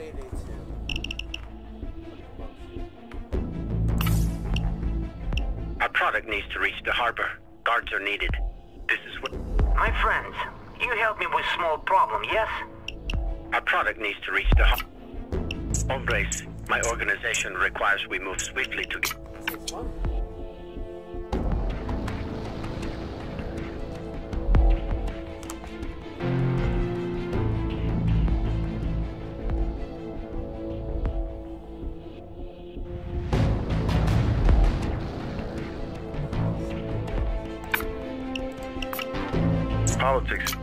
payday two. Our product needs to reach the harbor. Guards are needed. This is what... My friends, you help me with small problem, yes? Our product needs to reach the harbor. Hombres, my organization requires we move swiftly to... Six Politics.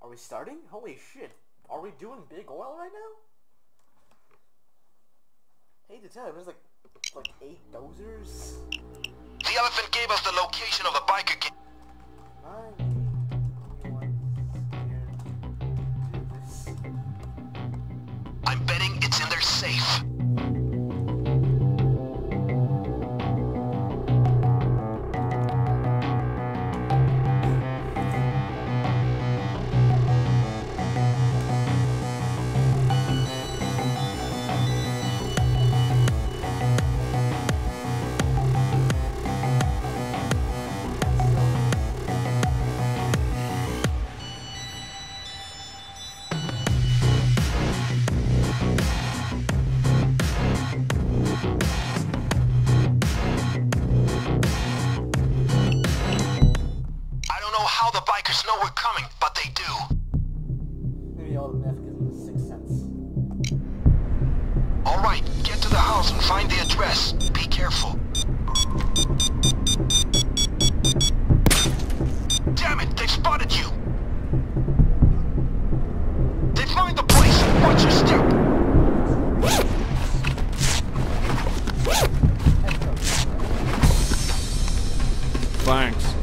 Are we starting? Holy shit. Are we doing big oil right now? Hate to tell you, there's like like eight dozers. The elephant gave us the location of the biker gang. I'm betting how the bikers know we're coming, but they do. Maybe all the meth gives them a sixth sense. Alright, get to the house and find the address. Be careful. Damn it, they've spotted you! They've mined the place! Watch your step! Thanks.